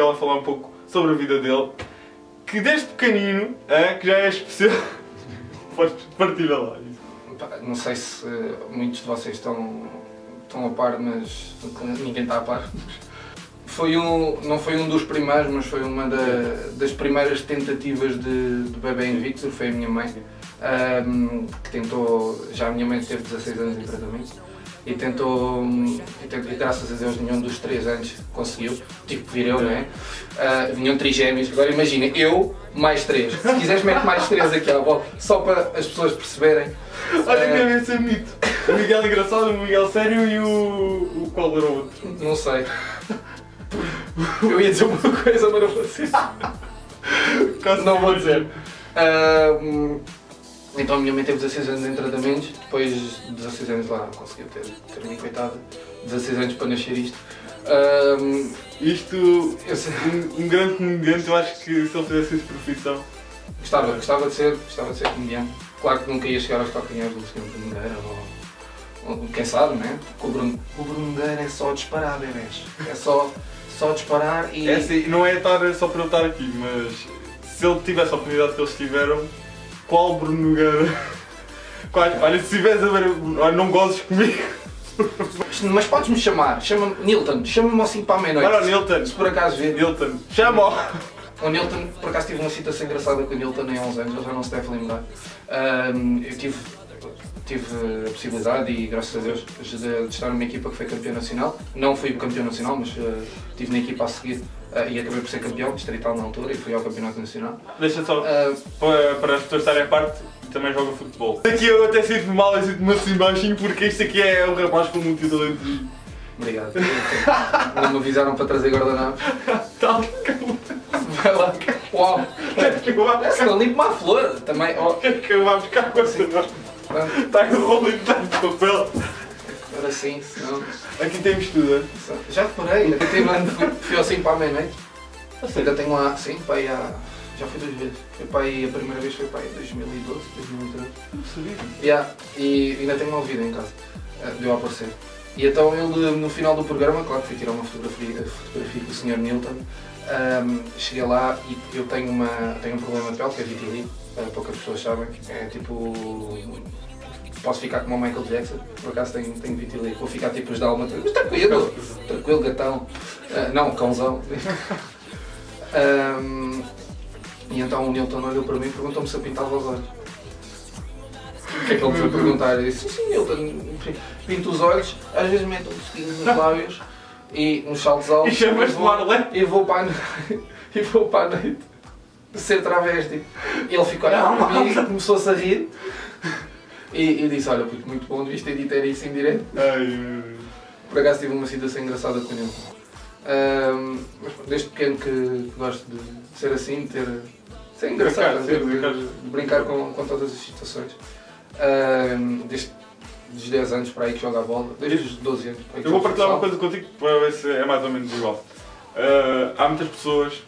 Miguel a falar um pouco sobre a vida dele, que desde pequenino, é, que já é especial. Podes partilha lá. Não sei se eh, muitos de vocês estão, estão a par, mas ninguém está a par. Foi um, não foi um dos primeiros, mas foi uma da- das primeiras tentativas de, de bebê invicto, foi a minha mãe, ahm, que tentou, já a minha mãe teve 16 anos em tratamento, e tentou, e, tent- e graças a Deus nenhum dos 3 anos conseguiu, tive que vir eu, não é? Ah, vinham trigémeos, agora imagina, eu mais 3, se quiseres mete mais 3 aqui à volta, só para as pessoas perceberem. Olha que Ah, deve ser mito. O Miguel engraçado, o Miguel sério e o. o qual era o outro? Não sei. Eu ia dizer uma coisa, mas não vou dizer. Não vou dizer. Ahm, então a minha mãe teve 16 anos em tratamentos, depois de 16 anos lá conseguiu ter, ter minha coitada. 16 anos para nascer isto. Ahm, Isto, um, um grande comediante, eu acho que se ele fizesse isso de profissão. gostava, gostava, de ser, gostava de ser comediante. Claro que nunca ia chegar aos calcanhares do Sr. Nogueira ou, ou quem sabe, né? Porque o Bruno, o Bruno Nogueira é só disparar, bebês. É só, só disparar e. É assim, não é estar só para eu estar aqui, mas se ele tivesse a oportunidade que eles tiveram, qual Bruno Nogueira? Qual- olha, se estivesse a ver, olha, não gozes comigo. Mas podes-me chamar, chama-me Nilton, chama-me assim para a meia-noite. Olha o Nilton. Se por acaso vir. Nilton, chama-o! O Nilton, por acaso tive uma situação engraçada com o Nilton há uns anos, ele já não se deve lembrar. Ahm, eu tive, tive a possibilidade e graças a Deus de, de estar numa equipa que foi campeão nacional. Não fui campeão nacional, mas ah, estive na equipa a seguir ah, e acabei por ser campeão distrital na altura e fui ao campeonato nacional. Deixa só, Ah, para, para as pessoas estarem à parte, também joga futebol. Aqui eu até sinto-me mal, eu sinto-me assim baixinho, porque este aqui é um rapaz com muito talento. obrigado. Não me avisaram para trazer guardanapos. Tal, Vai lá. Uau! que eu eu limpo uma flor também. ó. que eu vou buscar com essa Pronto, Está com o rolo de tanto papel. Agora sim, senão. Aqui temos tudo, hein? Já reparei, até tem ano, fui, fui assim para a meia-noite. Ainda tenho lá, sim, para aí há. Já fui duas vezes. Foi para aí, a primeira vez foi para aí em 2012, 2013. Não sabia. Yeah, e ainda tenho uma vida em casa. eh, Deu a aparecer. E então ele, no final do programa, claro que fui tirar uma fotografia, fotografia com o Sr. Newton. ahm, cheguei lá e eu tenho, uma, tenho um problema de pele, que é vitiligo, poucas pessoas sabem. É tipo. Posso ficar como o Michael Jackson, por acaso tenho, tenho vitiligo, vou ficar tipo os dálmatas, mas tranquilo, tranquilo, gatão. Ah, não, cãozão. Ahm, e então o Newton olhou para mim e perguntou-me se eu pintava os olhos. O que é que ele foi perguntar? Eu disse, sim, sim, Newton, pinto os olhos, às vezes meto um tosquinho nos lábios e uns saltos altos. E chamas-te Marlene? E vou para a noite. E noite. Ser travesti. E ele ficou a olhar para mim e começou-se a rir. E, e disse, olha, puto, muito bom, devias ter dito era isso em direto. Por acaso tive uma situação engraçada com ele. Ahm, mas desde pequeno que gosto de ser assim, de ter. ser engraçado, Brincar, de, brincar. de brincar com, com todas as situações. Ahm, desde os 10 anos para aí que joga a bola, desde os 12 anos. para aí que Eu vou partilhar uma coisa contigo para ver se é mais ou menos igual. Ah, há muitas pessoas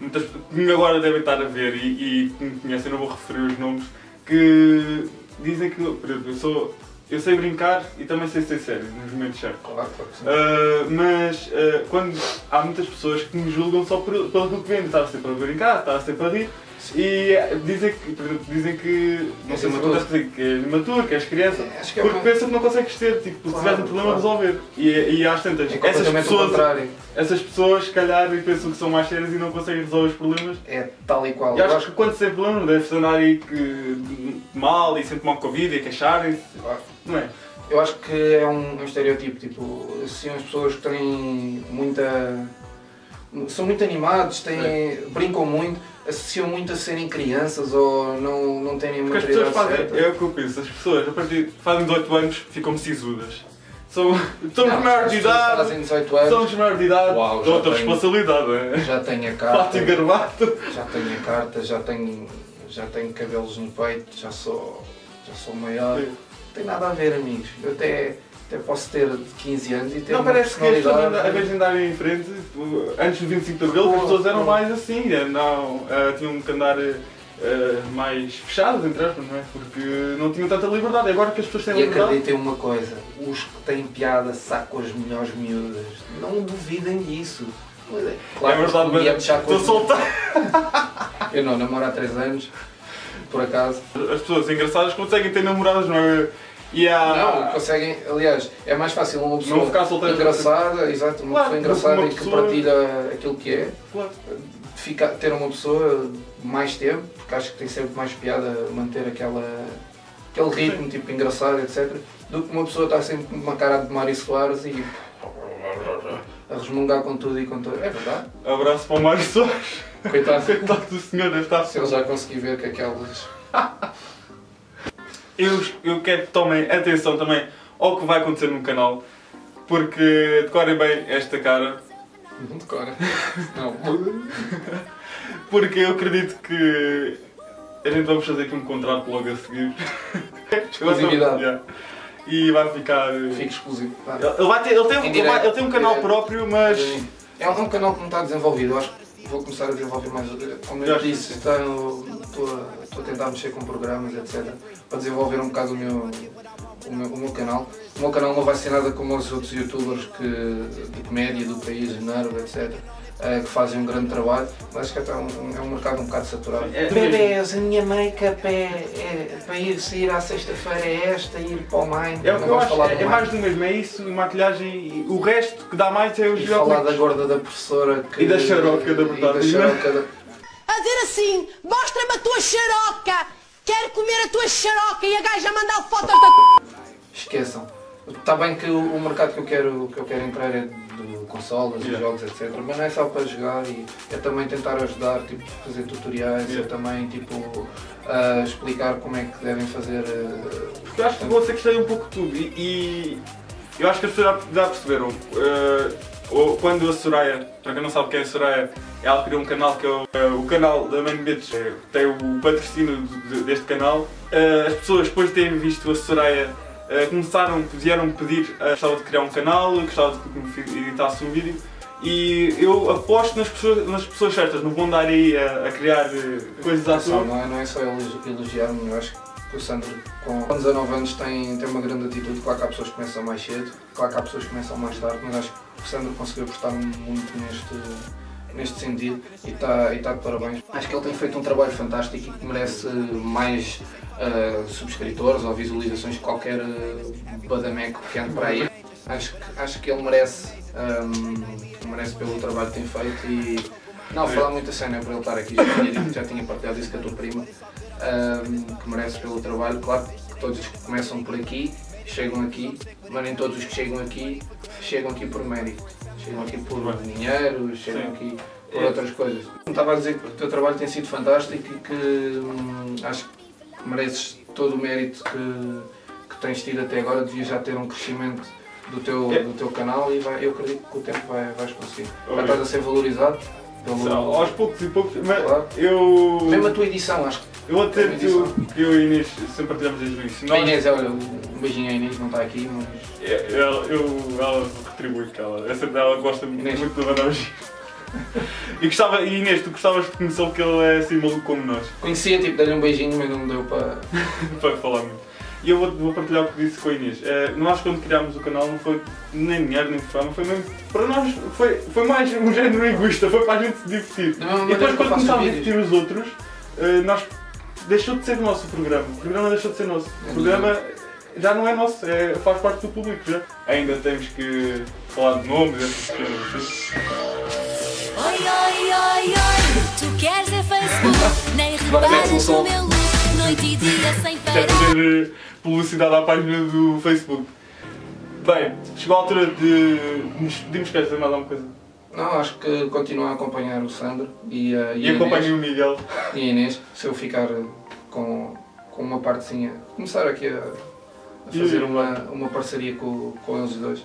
muitas, que agora devem estar a ver e, e que me conhecem, não vou referir os nomes, que dizem que eu, sou, eu sei brincar e também sei ser sério nos momentos certos. Claro, claro. Uh, mas uh, quando há muitas pessoas que me julgam só pelo aquilo que vêm, está sempre a brincar, está sempre a rir e dizem que, dizem que não És sei se contigo, que és imaturo, que és criança, É, acho que é porque uma- pensam que não consegues ter, tipo, se Claro, tiveres um problema a claro. resolver. E, e às tantas, É essas completamente o pessoas, contrário. essas pessoas, se calhar, pensam que são mais sérias e não conseguem resolver os problemas. É tal e qual. E Eu acho que quando se tem problemas, deves andar aí que, mal e sempre mal com a vida e queixarem-se, Claro. não é? Eu acho que é um, um estereótipo, tipo, assim, as pessoas que têm muita. são muito animados, têm, brincam muito, associam muito a serem crianças ou não, não terem Porque as pessoas fazem, certa. é o que eu penso, as pessoas a partir fazem 18 anos ficam sisudas. São, somos Não, de idade, Fazem 18 anos, somos maiores de idade, Uau, de já outra tenho- responsabilidade, é? já tenho a Fato carta, e gravata. já tenho a carta, já tenho, já tenho cabelos no peito, já sou, já sou maior. Não tem nada a ver, amigos. Eu até, até posso ter 15 anos e ter Não parece que as pessoas, personalidade. a vez de andarem em frente, antes do 25 de Abril, as pessoas eram mais assim, é, não, eh, tinham que andar eh, mais fechadas, entre aspas, não é? Porque não tinham tanta liberdade. Agora que as pessoas têm E liberdade. acreditem uma coisa, os que têm piada sacam as melhores miúdas. Não duvidem disso. Claro, é verdade, mas estou solteiro. Eu não namoro há 3 anos, por acaso. As pessoas engraçadas conseguem ter namoradas, não é? E. Não, conseguem, aliás, é mais fácil uma pessoa Não ficar solteiro. engraçada, exato, uma Claro, pessoa engraçada uma e que pessoa- partilha aquilo que é, Claro. ficar, ter uma pessoa mais tempo, porque acho que tem sempre mais piada manter aquela, aquele ritmo tipo engraçado, etc. Do que uma pessoa estar sempre com uma cara de Mário Soares e a resmungar com tudo e com tudo. É verdade. Abraço para o Mário Soares. Coitado. Coitado do senhor, deve estar ele já conseguir ver que aquelas. Eu, eu quero que tomem atenção também ao que vai acontecer no canal, porque decorem bem esta cara, Não decora. Não. porque eu acredito que a gente vamos fazer aqui um contrato logo a seguir. Exclusividade. Yeah. E vai ficar. Fica exclusivo. Ele, vai ter, ele, tem, Em ele, vai- ele tem um canal próprio, mas. É um, é um canal que não está desenvolvido. Eu acho que vou começar a desenvolver mais. Como Eu que disse, a, estou a tentar mexer com programas, etc. Para desenvolver um bocado o meu, o meu, o meu canal. O meu canal não vai ser nada como os outros youtubers que, de comédia do país, Nervo, etc. eh, que fazem um grande trabalho, mas acho que é um, é um mercado um bocado saturado. É- Bebês, a minha make-up é, é para ir sair à sexta-feira é esta, ir para o Mind. É o que eu acho, é, é mais do mesmo, é isso, maquilhagem e o resto que dá mais é os E falar da gorda da professora que... E da xaroca da e verdade. xaroca da- a dizer assim: mostra-me a tua xaroca, quero comer a tua xaroca e a gaja mandar fotos da. Esqueçam. Está bem que o, o mercado que eu quero, que eu quero entrar é de consolas e Yeah. jogos, etc. Mas não é só para jogar e é também tentar ajudar, tipo, fazer tutoriais, Yeah. é também tipo, ah, explicar como é que devem fazer. ah, Porque eu acho que você gostei um pouco de tudo e, e eu acho que as pessoas já, já perceberam. ou quando a Soraya, para quem não sabe quem é a Soraya, ela criou um canal que é o, eh, o canal da Main Bitch, eh, tem o patrocínio de- deste canal. Eh, as pessoas depois de terem visto a Soraya começaram, vieram pedir, gostava de criar um canal, gostava de que me editasse um vídeo. E eu aposto nas pessoas, nas pessoas certas, não vão dar aí a, a criar coisas à toa. não, é, não é só elogi- elogiar-me, eu acho que o Sandro com 19 anos tem, tem uma grande atitude. Claro que há pessoas que começam mais cedo, claro que há pessoas que começam mais tarde, mas acho que o Sandro conseguiu apostar muito neste, neste sentido e está tá de parabéns. Acho que ele tem feito um trabalho fantástico e que merece mais ah, subscritores ou visualizações que qualquer uh, badameco que ande para aí. Acho que, acho que ele merece, ahm, merece pelo trabalho que tem feito e não, falar muito a cena é para ele estar aqui, já tinha, já tinha partilhado isso com a tua prima, ahm, que merece pelo trabalho. Claro que todos os que começam por aqui chegam aqui, mas nem todos os que chegam aqui chegam aqui por mérito. Chegam aqui por dinheiro, chegam Sim. aqui por É. outras coisas. Estava a dizer que o teu trabalho tem sido fantástico e que hum, acho que mereces todo o mérito que, que tens tido até agora. Devias já ter um crescimento do teu, É. do teu canal e vai- eu acredito que com o tempo vai, vais conseguir. Obrigado. estás a ser valorizado pelo. Aos poucos e poucos, mas Claro. eu. Mesmo a tua edição, acho que. Eu Uma que eu, e a Inês sempre partilhamos desde o início. A Nós, Inês, olha, um beijinho à Inês, não está aqui, mas. é, ela, eu, ela retribui que ela, é sempre, ela gosta muito, Inês. muito do Banauji. E, gostava, e Inês, tu gostavas de conhecer que ele é assim maluco como nós, Conhecia, tipo, dei-lhe um beijinho, mas não me deu para. para falar muito. E eu vou, vou partilhar o que disse com a Inês. Eh, nós quando criámos o canal não foi nem dinheiro nem fama, foi mesmo. Para nós foi, foi mais um género egoísta, foi para a gente se divertir. Mesma E depois quando começámos a divertir os outros, eh, nós deixou de ser nosso o programa. O programa deixou de ser nosso. O programa já não é nosso, é, faz parte do público já. Ainda temos que falar de nomes, essas coisas. Oi, oi, oi, oi, tu queres é Facebook, nem reparas no meu look, noite e dia sem Quer parar. fazer eh, publicidade à página do Facebook. Bem, chegou a altura de nos pedimos queres dizer mais alguma coisa? Não, acho que continuo a acompanhar o Sandro e, a e, E a Inês, acompanhem o Miguel. e a Inês. Se eu ficar eh, com, com uma partezinha, começar aqui a, a fazer E- uma, uma parceria com, com eles dois.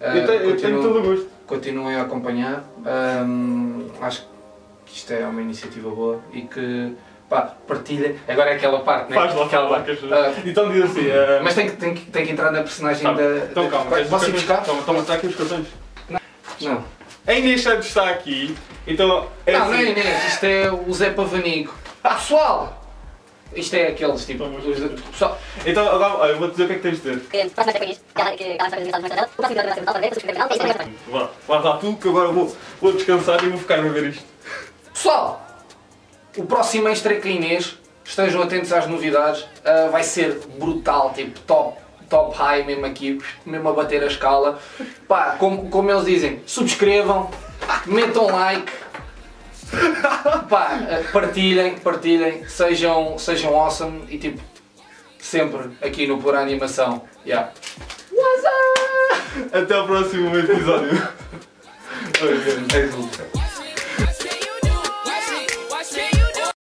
Eu tenho, eu tenho todo o gosto. continuem a acompanhar. Ahm, acho que isto é uma iniciativa boa e que pá, partilha. Agora é aquela parte, né? Faz lá, aquela lá. Ah, as- Então diz assim. eh, Mas tem que, tem, que, tem que entrar na personagem tá, da. Então da- calma, Posso ir buscar? Toma, toma, está aqui os cartões. Não. A Inês Santos está aqui, então é não, assim. não é Inês, isto é o Zé Pavanico. Pessoal, Isto é aqueles tipo. Pessoal, Então, agora, eu vou dizer o que é que tens de dizer. Que próximo isto. Que ela O vai ser o canal. É isso. Vá, lá está tu, que agora eu vou, vou descansar e vou ficar a ver isto. pessoal, o próximo extra Inês, estejam atentos às novidades, ah, vai ser brutal, tipo top, top high mesmo aqui, mesmo a bater a escala. Pá, como, como eles dizem, subscrevam, metam like. Pá, ah, partilhem, partilhem, sejam, sejam awesome e tipo, sempre aqui no Por Animação. Yeah. Até ao próximo episódio. Exulta.